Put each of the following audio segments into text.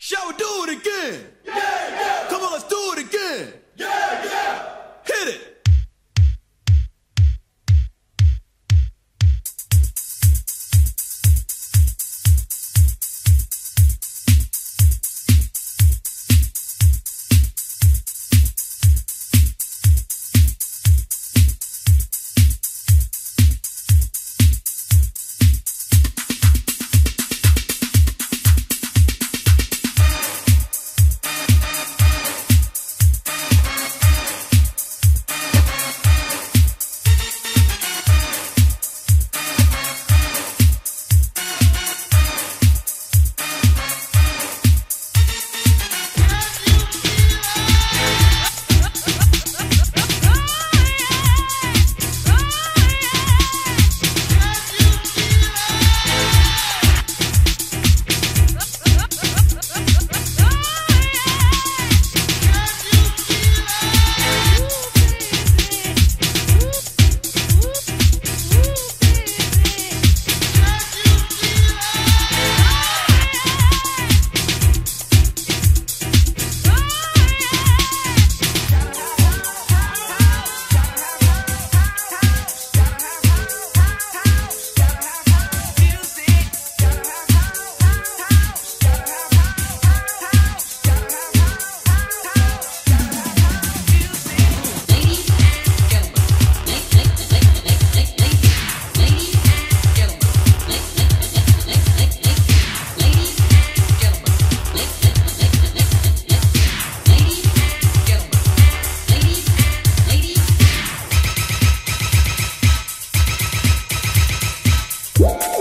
Shall we do it again? Yeah, yeah. Come on, let's do it again. Yeah, yeah. Hit it. Woo!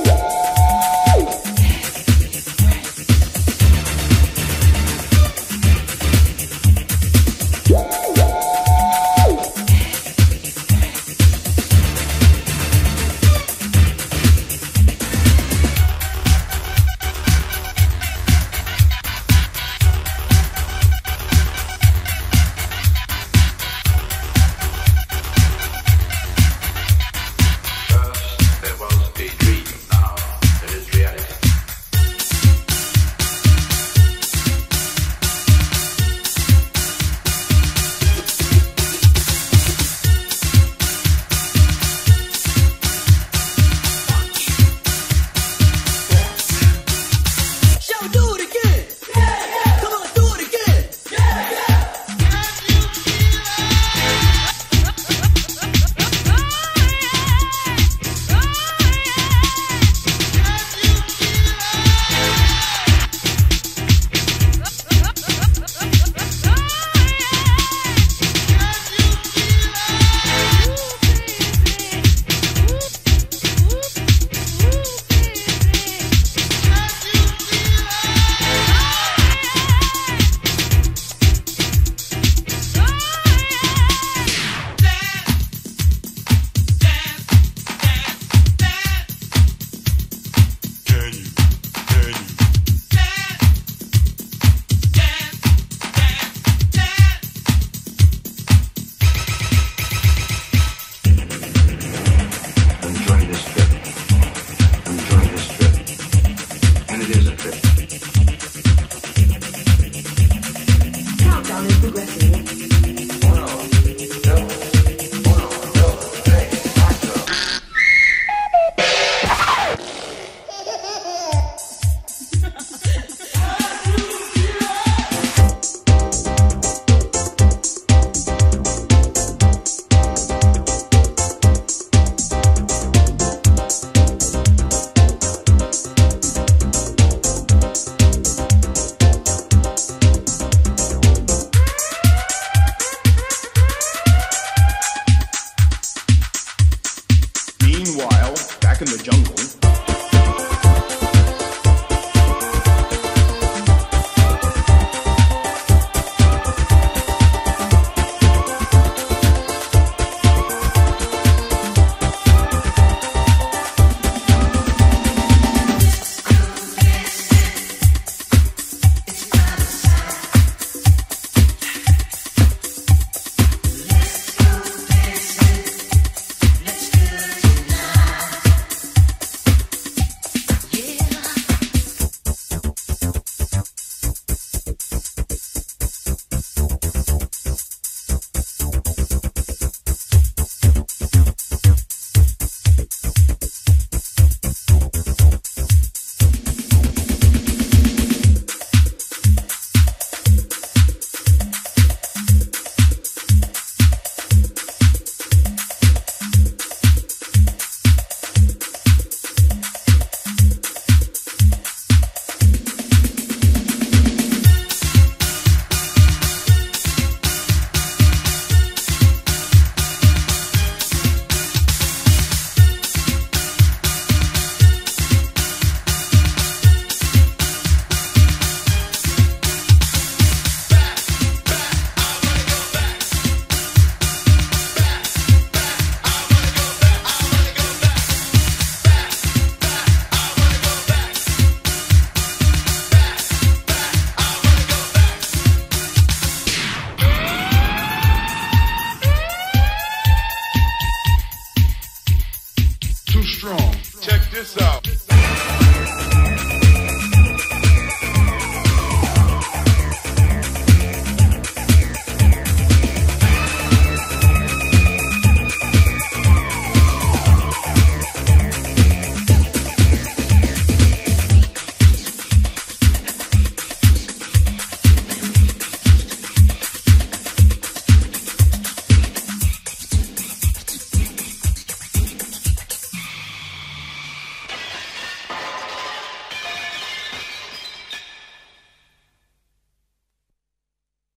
strong. Check this out.